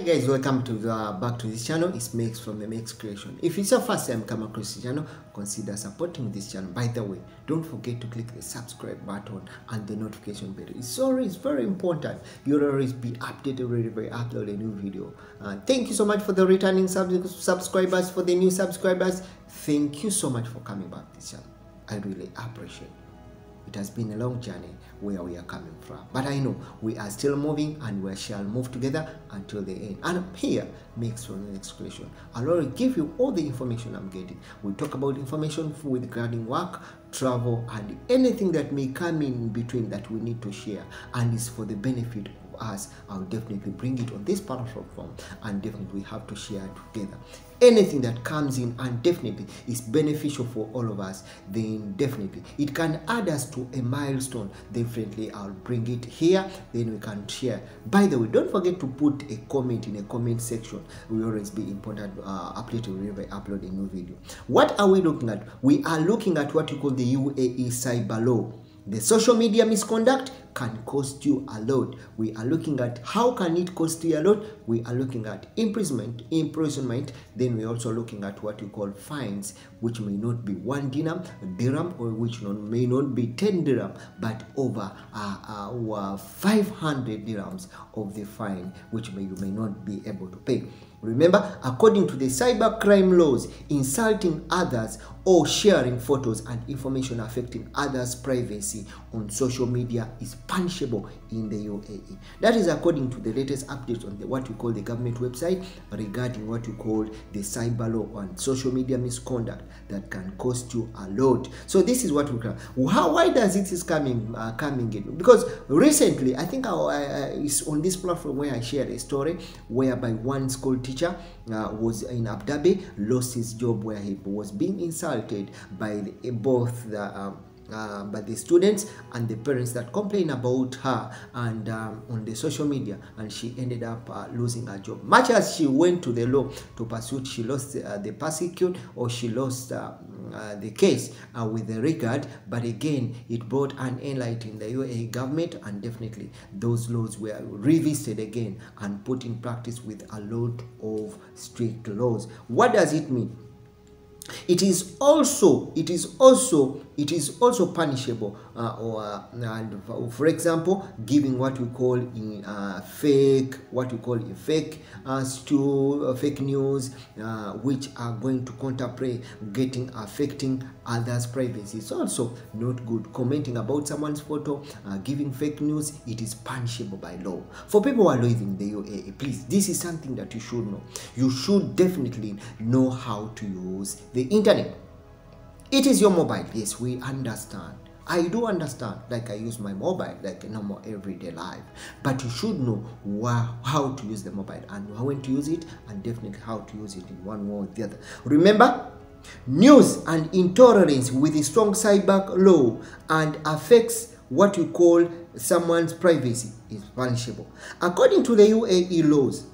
Hi guys, welcome to the, back to this channel. It's Max from the Mex Creation. If it's your first time come across this channel, consider supporting this channel. By the way, don't forget to click the subscribe button and the notification bell. It's always very important. You'll always be updated whenever I upload a new video. Uh, thank you so much for the returning sub subscribers, for the new subscribers. Thank you so much for coming back to this channel. I really appreciate it. Has been a long journey where we are coming from. But I know we are still moving and we shall move together until the end. And here, makes for the Mex Creation. I'll already give you all the information I'm getting. We'll talk about information with regarding work, travel, and anything that may come in between that we need to share. And it's for the benefit of us. I'll definitely bring it on this platform and definitely we have to share together anything that comes in and definitely is beneficial for all of us then definitely it can add us to a milestone definitely i'll bring it here then we can share by the way don't forget to put a comment in a comment section will always be important uh, updated whenever i upload a new video what are we looking at we are looking at what you call the uae cyber law the social media misconduct can cost you a lot. We are looking at how can it cost you a lot. We are looking at imprisonment, imprisonment. Then we're also looking at what you call fines, which may not be one dirham, dirham, or which may not be 10 dirham, but over uh, uh, 500 dirhams of the fine, which may, you may not be able to pay. Remember, according to the cybercrime laws, insulting others or sharing photos and information affecting others' privacy on social media is punishable in the UAE. That is according to the latest updates on the, what we call the government website regarding what you call the cyber law on social media misconduct that can cost you a lot. So this is what we can. How why does it is coming uh, coming in? Because recently, I think I, I, it's on this platform where I shared a story whereby one school teacher uh, was in Abu Dhabi, lost his job where he was being insulted by the, both the um, uh, by the students and the parents that complain about her and um, on the social media and she ended up uh, losing her job. Much as she went to the law to pursue she lost uh, the persecute or she lost uh, uh, the case with the regard but again it brought an enlight in the UAE government and definitely those laws were revisited again and put in practice with a lot of strict laws. What does it mean? It is also it is also it is also punishable uh, or uh, for example giving what we call in uh, fake what we call a fake uh, uh, fake news uh, which are going to counterplay getting affecting others privacy. It's also not good. Commenting about someone's photo uh, giving fake news it is punishable by law. For people who are living the UAE please this is something that you should know. You should definitely know how to use the internet it is your mobile yes we understand I do understand, like I use my mobile like normal everyday life, but you should know how to use the mobile and when to use it, and definitely how to use it in one way or the other. Remember, news and intolerance with a strong cyber law and affects what you call someone's privacy is punishable. According to the UAE laws,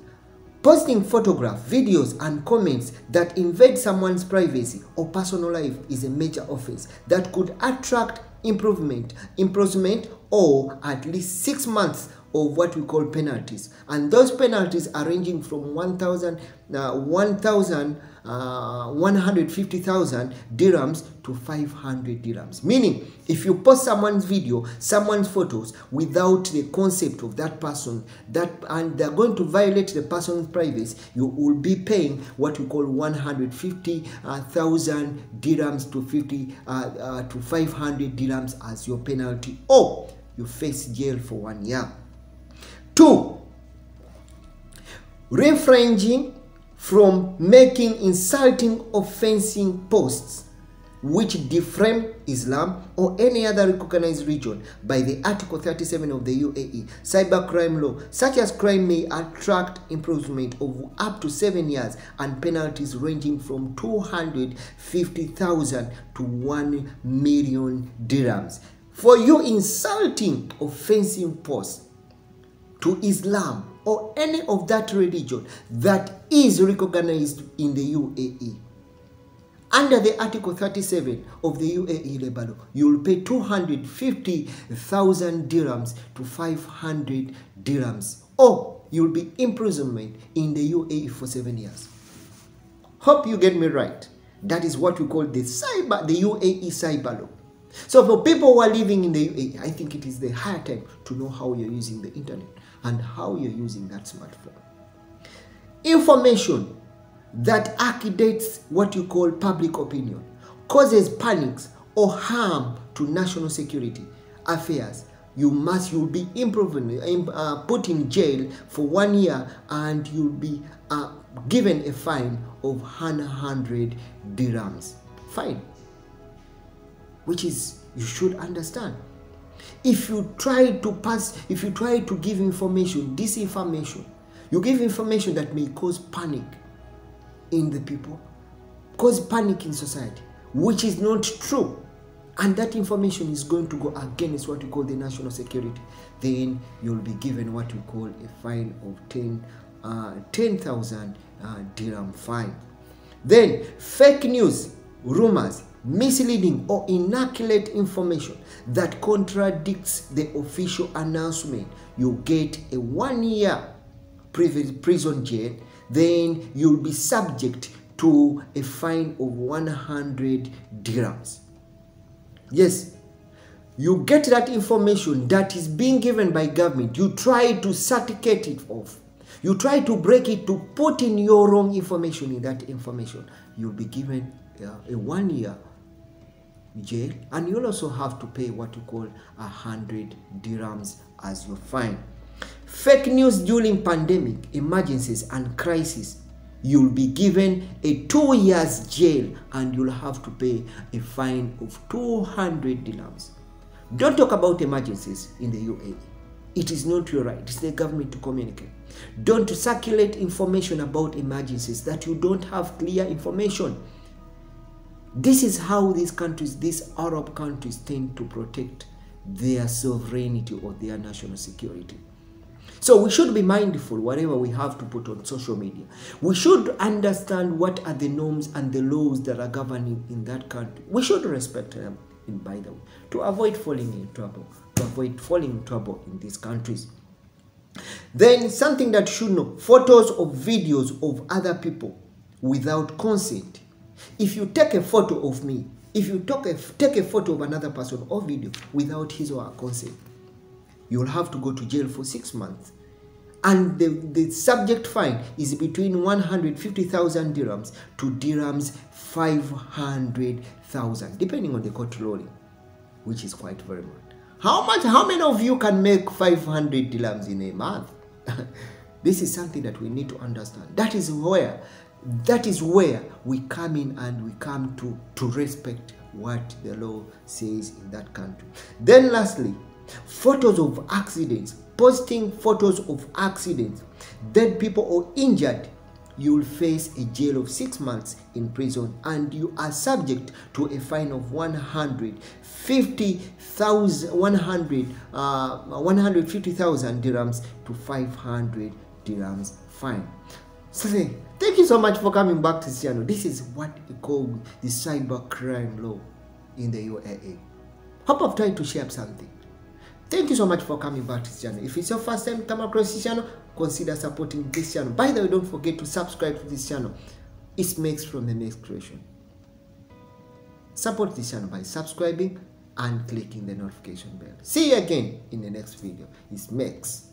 Posting photographs, videos, and comments that invade someone's privacy or personal life is a major offense that could attract improvement, imprisonment, or at least six months of what we call penalties. And those penalties are ranging from 1,000, uh, 1,000 uh, 150,000 dirhams to 500 dirhams. Meaning, if you post someone's video, someone's photos without the concept of that person, that and they're going to violate the person's privacy, you will be paying what we call 150,000 dirhams to 50 uh, uh, to 500 dirhams as your penalty, or you face jail for one year. Two, refraining from making insulting offensive posts which defame Islam or any other recognized region by the Article 37 of the UAE cybercrime law. Such as crime may attract imprisonment of up to seven years and penalties ranging from 250,000 to 1 million dirhams. For you insulting offensive posts to Islam or any of that religion that is recognized in the UAE. Under the Article 37 of the UAE labor law, you will pay 250,000 dirhams to 500 dirhams or you'll be imprisonment in the UAE for seven years. Hope you get me right. That is what we call the cyber, the UAE cyber law. So for people who are living in the UAE, I think it is the high time to know how you're using the internet and how you're using that smartphone. Information that activates what you call public opinion, causes panics or harm to national security affairs, you must you'll be improving, uh, put in jail for one year and you'll be uh, given a fine of 100 dirhams. Fine. Which is, you should understand. If you try to pass, if you try to give information, disinformation, you give information that may cause panic in the people, cause panic in society, which is not true. And that information is going to go against what we call the national security, then you'll be given what we call a fine of 10 uh, 10,000 uh, dirham fine. Then fake news, rumors, misleading or inaccurate information that contradicts the official announcement, you get a one year prison jail. Then you'll be subject to a fine of 100 dirhams. Yes, you get that information that is being given by government. You try to certificate it off. You try to break it to put in your wrong information in that information. You'll be given uh, a one year jail and you'll also have to pay what you call a hundred dirhams as your fine. Fake news during pandemic, emergencies and crisis you'll be given a two years jail and you'll have to pay a fine of 200 dirhams. Don't talk about emergencies in the UAE. It is not your right. It's the government to communicate. Don't circulate information about emergencies that you don't have clear information. This is how these countries, these Arab countries, tend to protect their sovereignty or their national security. So we should be mindful whatever we have to put on social media. We should understand what are the norms and the laws that are governing in that country. We should respect them, in, by the way, to avoid falling in trouble, to avoid falling in trouble in these countries. Then something that should know, photos or videos of other people without consent. If you take a photo of me, if you a, take a photo of another person or video without his or her consent, you'll have to go to jail for six months. And the, the subject fine is between 150,000 dirhams to dirhams 500,000, depending on the court ruling, which is quite very much. How much, how many of you can make 500 dirhams in a month? this is something that we need to understand. That is where, that is where we come in and we come to, to respect what the law says in that country. Then lastly, photos of accidents, posting photos of accidents, dead people or injured, you will face a jail of six months in prison and you are subject to a fine of 150,000 100 uh, 150,000 dirhams to 500 dirhams fine. So thank you so much for coming back to this channel. This is what we call the cyber crime law in the UAE. Hope I've tried to share something. Thank you so much for coming back to this channel. If it's your first time come across this channel, consider supporting this channel. By the way, don't forget to subscribe to this channel. It makes from the Mex Creation. Support this channel by subscribing and clicking the notification bell. See you again in the next video. It makes